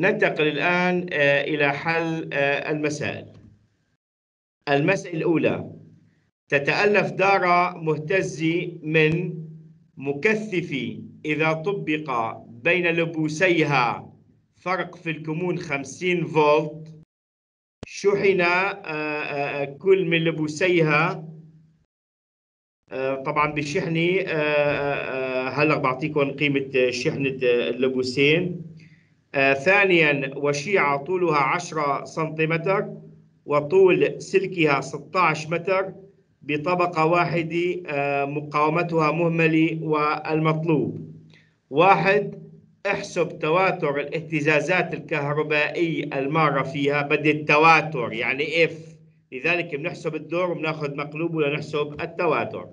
ننتقل الآن آه، إلى حل آه، المسائل. المسألة الأولى تتألف دارة مهتزة من مكثف إذا طبق بين لبوسيها فرق في الكمون 50 فولت شحن آه، كل من لبوسيها طبعا بشحنة هلا بعطيكم قيمة شحنة اللبوسين؟ آه ثانيا وشيعة طولها 10 سنتيمتر وطول سلكها 16 متر بطبقة واحدة آه مقاومتها مهملة والمطلوب. واحد احسب تواتر الاهتزازات الكهربائية المارة فيها بدي التواتر يعني اف لذلك بنحسب الدور وبناخذ مقلوب ولا نحسب التواتر.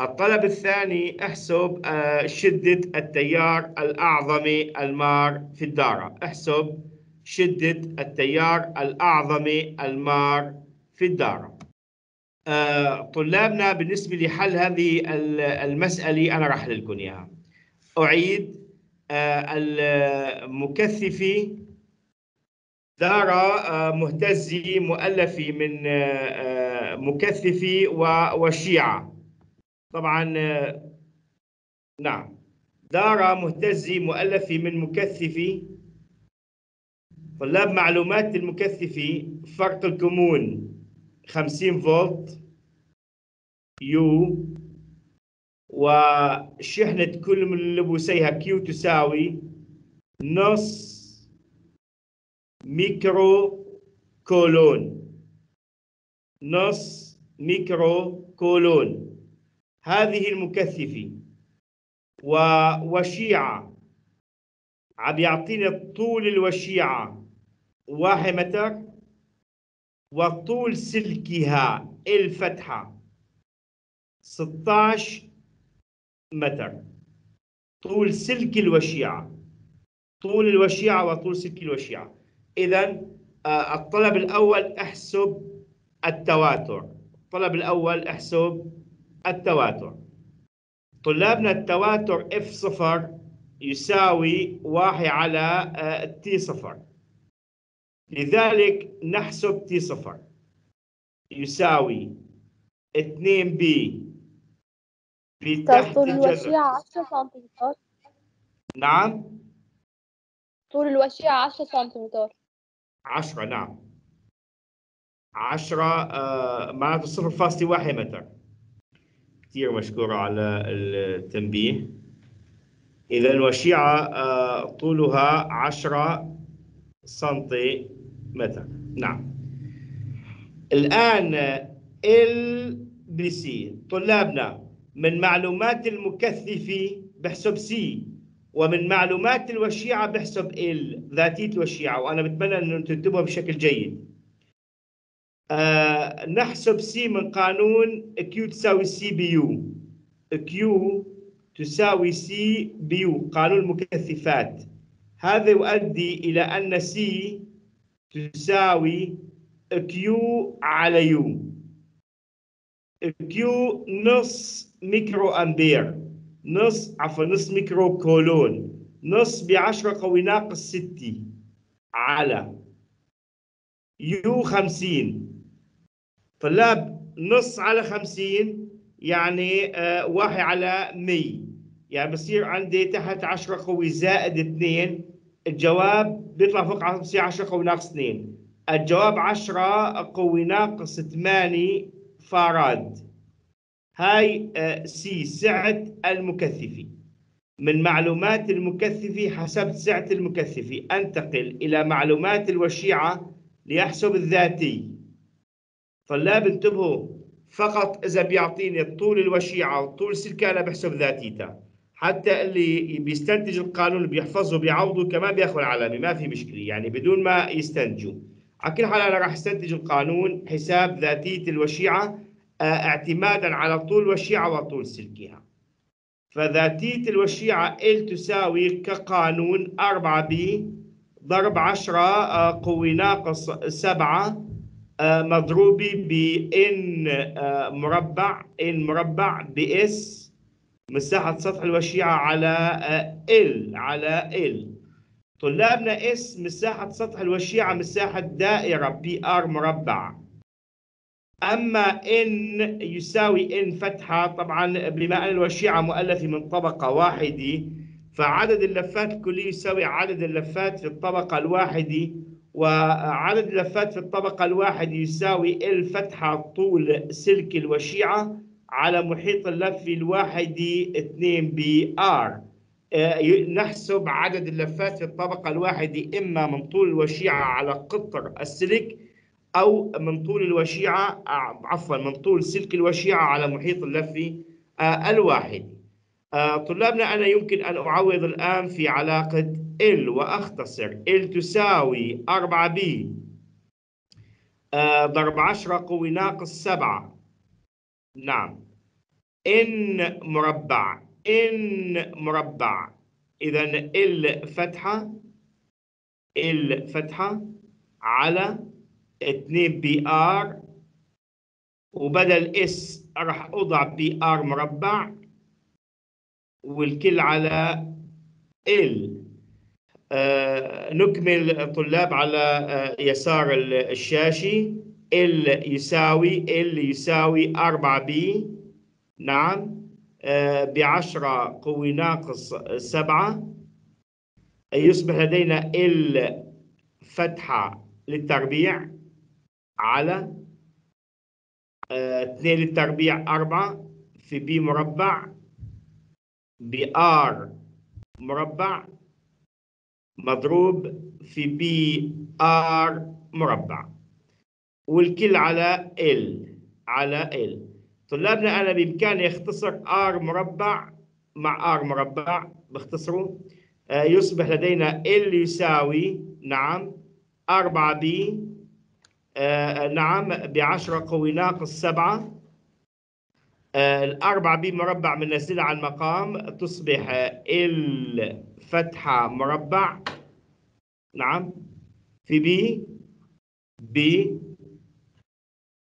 الطلب الثاني احسب آه، شدة التيار الأعظمي المار في الدارة. احسب شدة التيار الأعظمي المار في الدارة. آه، طلابنا بالنسبة لحل هذه المسألة أنا راح لكم إياها. أعيد آه، المكثفة دارة مهتزة مؤلفة من مكثفة ووشيعة. طبعا نعم. دارة مهتزة مؤلفة من مكثفة طلاب معلومات المكثفة فرق الكمون 50 فولت U وشحنة كل من لبوسيها Q تساوي نص ميكرو كولوم نص ميكرو كولوم هذه المكثفة ووشيعة عم يعطيني طول الوشيعة. واحد متر. وطول سلكها. الفتحة. 16 متر. طول سلك الوشيعة. طول الوشيعة وطول سلك الوشيعة. إذا آه، الطلب الأول احسب التواتر. الطلب الأول احسب التواتر. طلابنا التواتر F صفر يساوي واحد على T صفر. لذلك نحسب T صفر. يساوي 2 بي بتحت طول الوشيعة 10 سنتيمتر. نعم. طول الوشيعة 10 سنتيمتر. 10 نعم. 10 آه معناته 0.1 متر. كثير مشكورة على التنبيه. إذا الوشيعة آه، طولها 10 سنتيمتر. نعم. الآن ال BC طلابنا من معلومات المكثفة بحسب C ومن معلومات الوشيعة بحسب ال ذاتية الوشيعة. وأنا بتمنى أن تكتبها بشكل جيد. آه نحسب C من قانون كيو تساوي سي بيو كيو تساوي سي بيو قانون المكثفات هذا يؤدي إلى أن C تساوي Q على U Q نص ميكرو أمبير. نص عفوا نص ميكرو كولوم. نص بعشرة قوي ناقص ستة على U خمسين. طلاب نص على 50 يعني آه واحد على 100 يعني بصير عندي تحت 10 قوي زائد 2 الجواب بيطلع فوق بصير 10 قوي ناقص 2 الجواب 10 قوي ناقص 8 فاراد. هاي آه سي سعة المكثفة من معلومات المكثفة حسبت سعة المكثفة أنتقل إلى معلومات الوشيعة ليحسب الذاتي. طلاب انتبهوا. فقط إذا بيعطيني طول الوشيعه وطول السلكه أنا بحسب ذاتيتها حتى اللي بيستنتج القانون بيحفظه بيعوضه كمان بياخذ العلامه ما في مشكلة. يعني بدون ما يستنتجوا. على كل حال أنا راح استنتج القانون حساب ذاتية الوشيعة آه، اعتمادا على طول الوشيعه وطول سلكها. فذاتية الوشيعة L تساوي كقانون 4 b ضرب 10 آه، قوي ناقص 7 آه، مضروبة ب N آه، مربع N مربع ب S مساحة سطح الوشيعة على L آه، على L طلابنا S مساحة سطح الوشيعة مساحة دائرة pi r مربع. أما N يساوي N فتحة طبعا بما أن الوشيعة مؤلفة من طبقة واحدة فعدد اللفات الكلية يساوي عدد اللفات في الطبقة الواحدة. وعدد اللفات في الطبقة الواحدة يساوي L فتحة طول سلك الوشيعة على محيط اللف الواحدة 2 pi r. نحسب عدد اللفات في الطبقة الواحدة إما من طول الوشيعة على قطر السلك أو من طول الوشيعة آه، عفوا من طول سلك الوشيعة على محيط اللف آه، الواحد. آه، طلابنا أنا يمكن أن أعوض الآن في علاقة L وأختصر. L تساوي 4 pi ضرب 10 قوي ناقص 7 نعم. N مربع. N مربع. إذا L فتحة. L فتحة على 2 pi r. وبدل S راح أضع pi r مربع. والكل على L. آه نكمل طلاب على آه يسار الشاشة ال يساوي ال يساوي 4 بي. نعم. آه بعشرة قوي ناقص سبعة. يصبح لدينا ال فتحة للتربيع على آه، 2 للتربيع 4 في بي مربع ب r مربع. مضروب في pi r مربع. والكل على L على L طلابنا أنا بإمكاني أختصر r مربع مع r مربع بختصره. آه، يصبح لدينا L يساوي نعم 4 pi آه نعم بعشرة قوي ناقص سبعة. آه الأربعة pi مربع بننزلها على المقام تصبح L فتحة مربع. نعم. في pi. pi.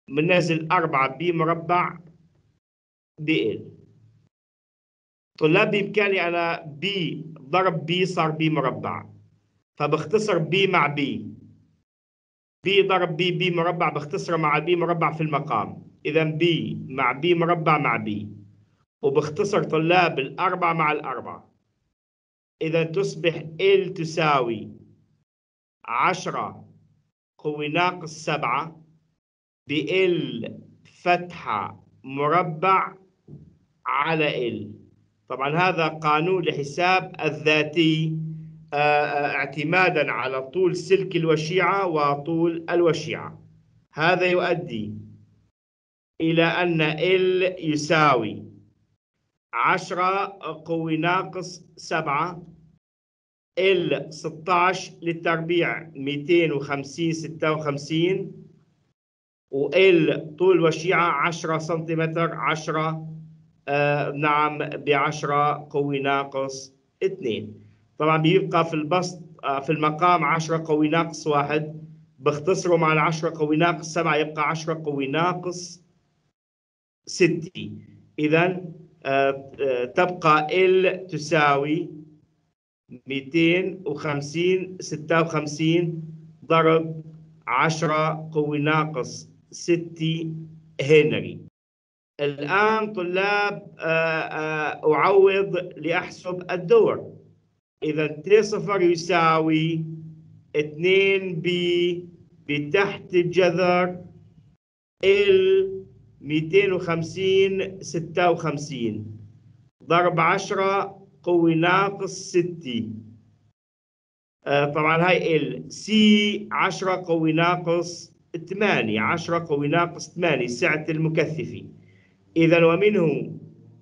بننزل أربعة pi مربع ب L. طلاب بإمكاني أنا pi ضرب pi صار pi مربع. فبختصر pi مع pi. pi ضرب pi pi مربع بختصره مع pi مربع في المقام. إذا pi مع pi مربع مع pi وبختصر طلاب الأربعة مع الأربعة. إذا تصبح ال تساوي عشرة قوي ناقص سبعة. بال فتحة مربع على ال طبعا هذا قانون لحساب الذاتي اعتمادا على طول سلك الوشيعة وطول الوشيعة. هذا يؤدي إلى أن L يساوي عشرة قوي ناقص سبعة. L 16 للتربيع 250 56 و L طول وشيعة 10 سنتيمتر 10 آه نعم بعشرة قوي ناقص 2 طبعا بيبقى في البسط آه، في المقام 10 قوي ناقص واحد. بختصره مع ال 10 قوي ناقص 7 يبقى 10 قوي ناقص 6 إذا آه، آه، تبقى ال تساوي 250 56 ضرب 10 قوي ناقص 6 هنري. الآن طلاب أعوض لأحسب الدور. إذا T صفر يساوي 2 pi بتحت جذر L 250 56 ضرب 10 قوي ناقص 6 آه طبعا هاي ال. C 10 قوي ناقص 8 10 قوي ناقص 8 سعة المكثفة. إذا ومنه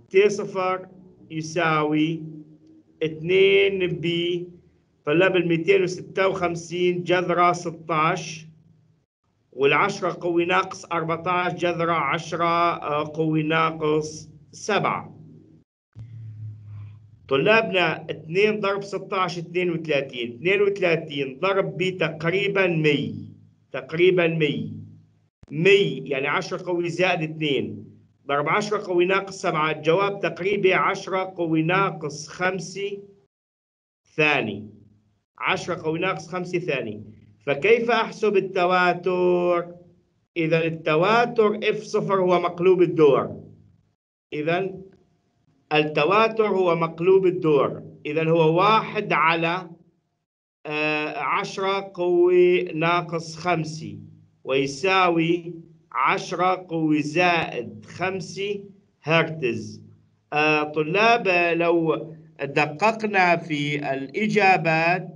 تي صفر يساوي 2 ب طلاب ال 256 جذرة 16 وال10 قوي ناقص 14 جذرة 10 قوي ناقص 7 طلابنا 2 ضرب 16 32 32 ضرب ب تقريبا 100 تقريبا 100 100 يعني 10 قوي زائد 2 ضرب 10 قوي ناقص 7 الجواب تقريبي 10 قوي ناقص 5 ثاني. 10 قوي ناقص 5 ثاني. فكيف أحسب التواتر؟ إذا التواتر اف صفر هو مقلوب الدور. إذا التواتر هو مقلوب الدور. إذا هو واحد على آه، عشرة قوي ناقص خمسة ويساوي عشرة قوي زائد خمسة هرتز. آه، طلاب لو دققنا في الإجابات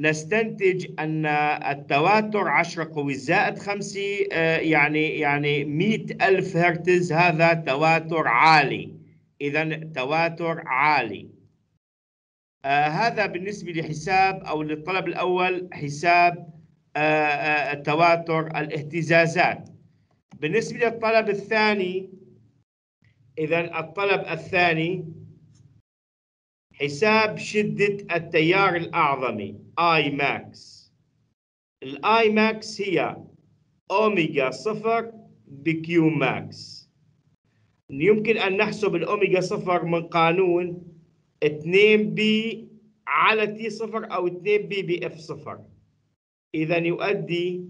نستنتج أن التواتر 10 قوي زائد 5 يعني يعني 100 ألف هرتز. هذا تواتر عالي. إذا تواتر عالي. آه هذا بالنسبة لحساب أو للطلب الأول حساب آه آه تواتر الاهتزازات. بالنسبة للطلب الثاني إذا الطلب الثاني حساب شدة التيار الأعظمي I max ال I max هي أوميجا صفر ب Q max. يمكن أن نحسب الأوميجا صفر من قانون 2 pi على T صفر أو 2 pi ب F صفر. إذا يؤدي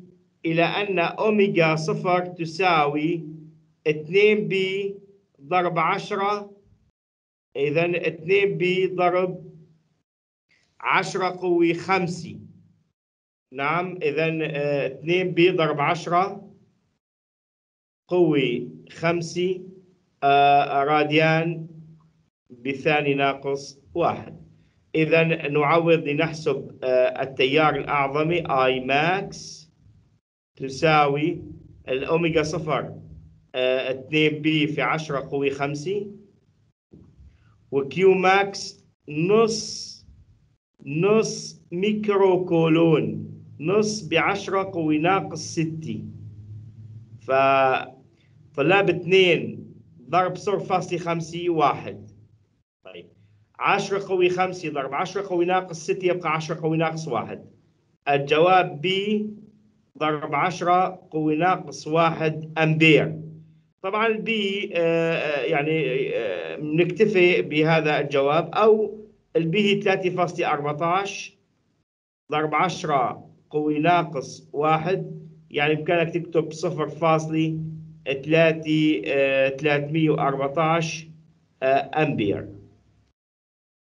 إلى أن أوميجا صفر تساوي 2 pi ضرب 10 إذا 2 pi ضرب 10 قوي 5 نعم إذا 2 pi ضرب 10 قوي 5 راديان بثاني ناقص واحد. إذا نعوض لنحسب آه، التيار الأعظمي I max تساوي الأوميجا صفر 2 pi في 10 قوي 5 و Q max نص نص ميكرو كولوم نص بعشرة قوي ناقص ستة. فطلاب اثنين ضرب صفر فاصلة خمسة واحد. طيب عشرة قوي خمسة ضرب عشرة قوي ناقص ستة يبقى عشرة قوي ناقص واحد. الجواب بي ضرب عشرة قوي ناقص واحد أمبير. طبعا البي آه، آه، يعني آه، نكتفي بهذا الجواب. أو البي هي 3.14 ضرب 10 قوي ناقص واحد. يعني بامكانك تكتب 0.3 314 أمبير.